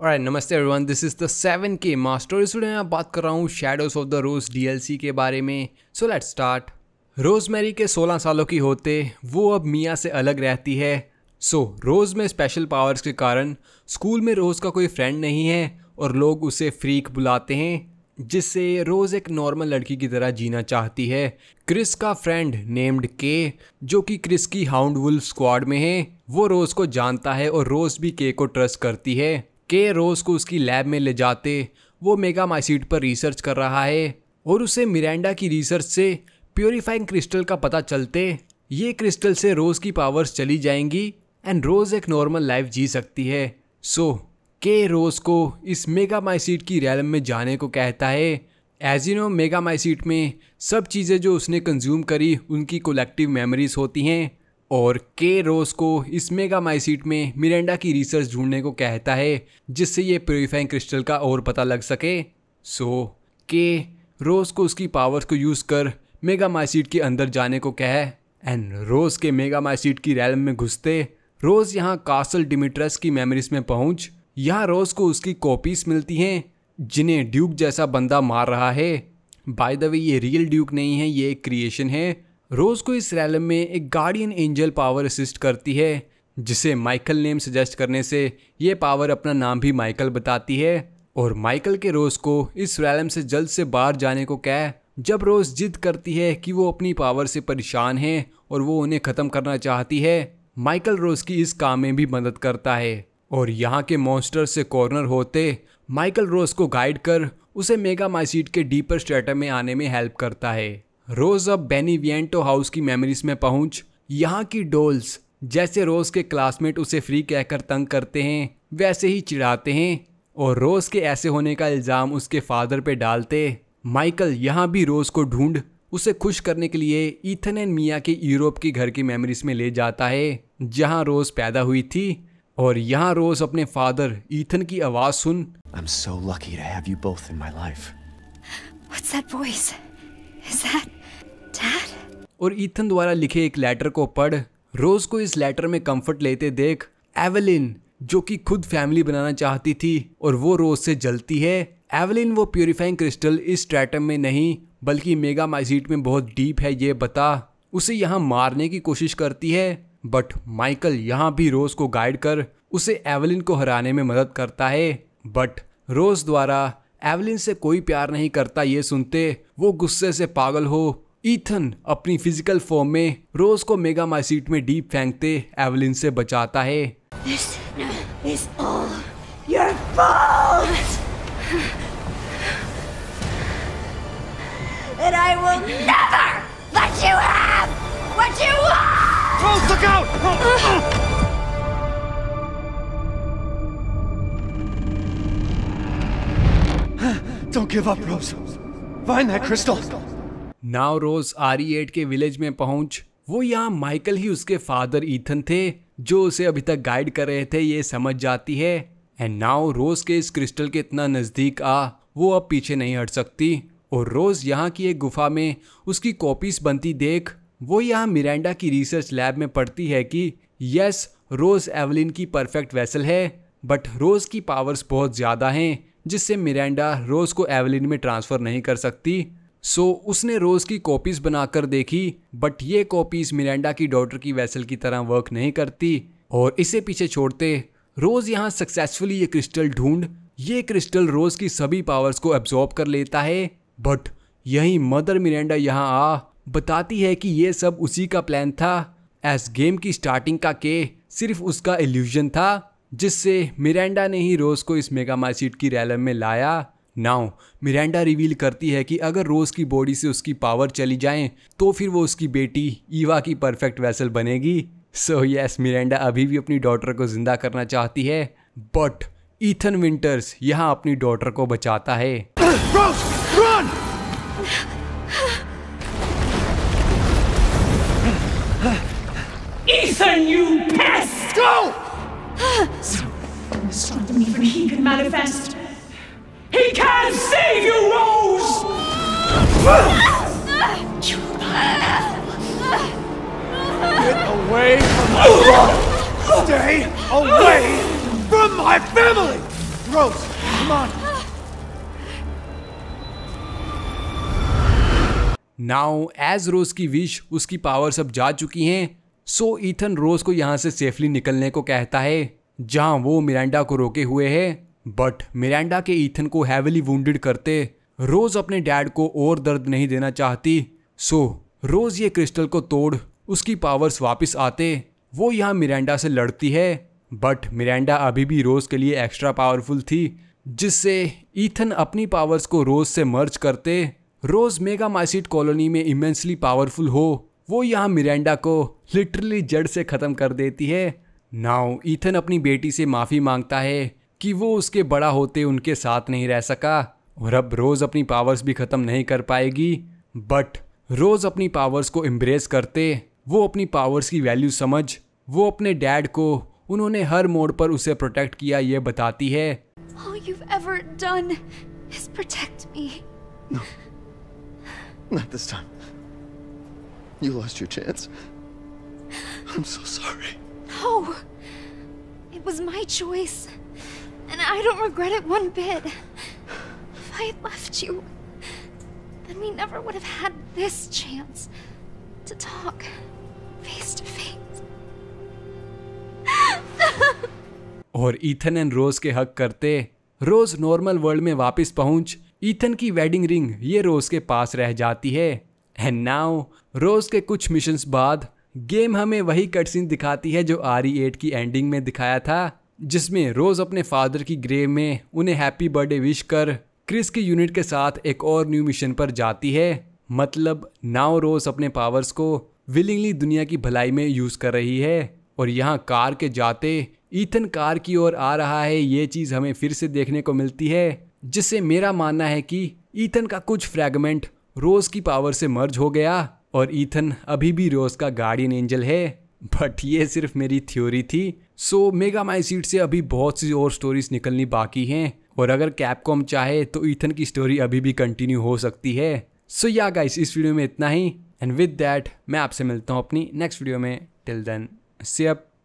और नमस्ते everyone this is the seven K master इस वीडियो में मैं बात कर रहा हूँ Shadows of the Rose DLC के बारे में। सो लेट स्टार्ट रोजमेरी के 16 सालों की होते वो अब मिया से अलग रहती है। सो so, रोज में स्पेशल पावर्स के कारण स्कूल में रोज का कोई फ्रेंड नहीं है और लोग उसे फ्रीक बुलाते हैं जिससे रोज एक नॉर्मल लड़की की तरह जीना चाहती है। क्रिस का फ्रेंड नेम्ड के जो कि क्रिस की हाउंड वुल्फ स्क्वाड में है वो रोज को जानता है और रोज भी के को ट्रस्ट करती है। के रोज को उसकी लैब में ले जाते वो मेगा माइसीट पर रिसर्च कर रहा है और उसे मिरांडा की रिसर्च से प्योरीफाइंग क्रिस्टल का पता चलते ये क्रिस्टल से रोज की पावर्स चली जाएँगी एंड रोज एक नॉर्मल लाइफ जी सकती है। सो so, के रोज को इस मेगा माइसीट की रैलम में जाने को कहता है। एज यू नो मेगा माइसीट में सब चीज़ें जो उसने कंज्यूम करी उनकी कोलेक्टिव मेमोरीज होती हैं। और के रोज को इस मेगा माइसीट में मिरेंडा की रिसर्च ढूँढने को कहता है, जिससे ये प्योरीफाइंग क्रिस्टल का और पता लग सके। सो, के रोज को उसकी पावर्स को यूज़ कर मेगा माइसीट के अंदर जाने को कहे। एंड रोज के मेगा माइसीट की रैलम में घुसते, रोज यहाँ कासल डिमिट्रस की मेमोरीज में पहुँच, यहाँ रोज को उसकी कॉपीज मिलती हैं, जिन्हें ड्यूक जैसा बंदा मार रहा है। बाय द वे, ये रियल ड्यूक नहीं है, ये एक क्रिएशन है। रोज को इस रैलम में एक गार्डियन एंजल पावर असिस्ट करती है, जिसे माइकल नेम सजेस्ट करने से ये पावर अपना नाम भी माइकल बताती है। और माइकल के रोज को इस रैलम से जल्द से बाहर जाने को कह, जब रोज जिद करती है कि वो अपनी पावर से परेशान है और वो उन्हें ख़त्म करना चाहती है, माइकल रोज की इस काम में भी मदद करता है। और यहाँ के मॉन्स्टर से कॉर्नर होते, माइकल रोज को गाइड कर उसे मेगा माइसीट के डीपर स्ट्रेटम में आने में हेल्प करता है। रोज अब बेनी वियंटो हाउस की मेमोरीज में पहुँच यहाँ की डोल्स जैसे रोज के क्लासमेट उसे फ्री कहकर तंग करते हैं वैसे ही चिढ़ाते हैं और रोज के ऐसे होने का इल्ज़ाम उसके फादर पे डालते माइकल यहाँ भी रोज को ढूंढ उसे खुश करने के लिए ईथन एंड मिया के यूरोप के घर की मेमोरीज में ले जाता है जहाँ रोज पैदा हुई थी और यहाँ रोज अपने फादर ईथन की आवाज़ सुन I'm so lucky to have you both in my life. What's that voice? Is that? और ईथन द्वारा लिखे एक लेटर को पढ़, रोज को इस लेटर में कंफर्ट लेते देख एवलिन जो कि खुद फैमिली बनाना चाहती थी और वो रोज से जलती है एवलिन वो प्योरीफाइंग क्रिस्टल इस स्ट्रेटम में नहीं, बल्कि मेगा माइजीट में बहुत डीप है ये बता, उसे यहाँ मारने की कोशिश करती है बट माइकल यहाँ भी रोज को गाइड कर, उसे एवलिन को हराने में मदद करता है बट रोज द्वारा एवलिन से कोई प्यार नहीं करता ये सुनते, वो गुस्से से पागल हो ईथन अपनी फ़िज़िकल फॉर्म में रोज को मेगा मासीट में डीप फेंकते एवलिन से बचाता है Don't give up, Rose. Find that crystal. Now Rose are एट के विलेज में पहुँच, वो यहाँ माइकल ही उसके फादर ईथन थे, जो उसे अभी तक गाइड कर रहे थे, ये समझ जाती है। एंड नाव रोज के इस क्रिस्टल के इतना नज़दीक आ, वो अब पीछे नहीं हट सकती। और रोज यहाँ की एक गुफा में उसकी कॉपीज बनती देख, वो यहाँ मिरांडा की रिसर्च लैब में पढ़ती है कि, यस, रोज एवलिन की परफेक्ट वेसल है, बट रोज की पावर्स बहुत ज़्यादा हैं, जिससे मिरांडा रोज को एवलिन में ट्रांसफ़र नहीं कर सकती। सो so, उसने रोज की कॉपीज बनाकर देखी बट ये कॉपीज मिरांडा की डॉटर की वैसल की तरह वर्क नहीं करती। और इसे पीछे छोड़ते रोज यहाँ सक्सेसफुली ये क्रिस्टल ढूंढ ये क्रिस्टल रोज की सभी पावर्स को एब्जॉर्ब कर लेता है। बट यही मदर मिरांडा यहाँ आ बताती है कि ये सब उसी का प्लान था। एस गेम की स्टार्टिंग का के सिर्फ़ उसका एल्यूजन था जिससे मिरांडा ने ही रोज को इस मेगा माइसीट की रैलम में लाया। नाउ मिरांडा रिवील करती है कि अगर रोज की बॉडी से उसकी पावर चली जाए तो फिर वो उसकी बेटी ईवा की परफेक्ट वैसल बनेगी सो यस मिरांडा अभी भी अपनी डॉटर को ज़िंदा करना चाहती है बट ईथन विंटर्स यहाँ अपनी डॉटर को बचाता है Rose, run! Ethan, you pest! Go! Stop me when he can manifest. He can save you, Rose! Get away from my father! Stay away from my family! Rose, come on. Now as Rose की wish उसकी power सब जा चुकी हैं सो Ethan रोज को यहाँ से safely निकलने को कहता है जहाँ वो मिरांडा को रोके हुए है बट मिरांडा के ईथन को हैवली वुंडेड करते रोज अपने डैड को और दर्द नहीं देना चाहती। सो रोज ये क्रिस्टल को तोड़, उसकी पावर्स वापस आते। वो यहाँ मिरांडा से लड़ती है। बट मिरांडा अभी भी रोज के लिए एक्स्ट्रा पावरफुल थी, जिससे ईथन अपनी पावर्स को रोज से मर्ज करते। रोज मेगा माइसिट कॉलोनी में इमेंसली पावरफुल हो। वो यहाँ मिरांडा को लिटरली जड़ से ख़त्म कर देती है। नाउ ईथन अपनी बेटी से माफ़ी माँगता है। कि वो उसके बड़ा होते उनके साथ नहीं रह सका और अब रोज़ अपनी पावर्स भी ख़त्म नहीं कर पाएगी बट रोज़ अपनी पावर्स को एम्ब्रेस करते वो अपनी पावर्स की वैल्यू समझ वो अपने डैड को उन्होंने हर मोड़ पर उसे प्रोटेक्ट किया ये बताती है All you've ever done is protect me. Not this time. You lost your chance. I'm so sorry. No. It was my choice. And I don't regret it one bit. If I had left you, then we never would have had this chance to talk face to face. और Ethan and Rose के हक करते रोज normal world में वापस पहुँच Ethan की wedding ring ये रोज के पास रह जाती है एंड नाउ रोज के कुछ मिशंस बाद गेम हमें वही कटसीन दिखाती है जो आर एट की एंडिंग में दिखाया था जिसमें रोज अपने फादर की ग्रेव में उन्हें हैप्पी बर्थडे विश कर क्रिस की यूनिट के साथ एक और न्यू मिशन पर जाती है। मतलब नाव रोज अपने पावर्स को विलिंगली दुनिया की भलाई में यूज़ कर रही है। और यहाँ कार के जाते ईथन कार की ओर आ रहा है। ये चीज़ हमें फिर से देखने को मिलती है, जिससे मेरा मानना है कि ईथन का कुछ फ्रैगमेंट रोज की पावर से मर्ज हो गया। और ईथन अभी भी रोज का गार्डियन एंजल है। बट ये सिर्फ़ मेरी थ्योरी थी। सो मेगा माई सीट से अभी बहुत सी और स्टोरीज निकलनी बाकी हैं। और अगर कैपकॉम चाहे तो ईथन की स्टोरी अभी भी कंटिन्यू हो सकती है। सो या गाइस इस वीडियो में इतना ही। एंड विद दैट मैं आपसे मिलता हूँ अपनी नेक्स्ट वीडियो में। Till then see up